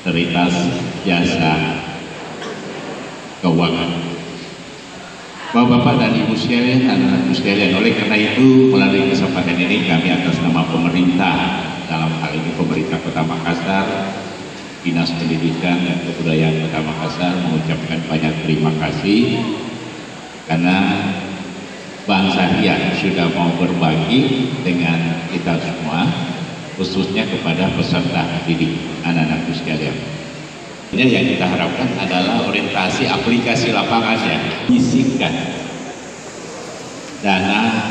Otoritas Jasa Keuangan. Bapak-bapak dan ibu sekalian, anak-anakku sekalian, oleh karena itu melalui kesempatan ini kami atas nama pemerintah dalam hal ini pemerintah Kota Makassar, Dinas Pendidikan dan Kebudayaan Kota Makassar mengucapkan banyak terima kasih karena Bang Syariah sudah mau berbagi dengan kita semua khususnya kepada peserta didik anak-anakku sekalian. Ini yang kita harapkan adalah orientasi aplikasi lapangannya, isikan dana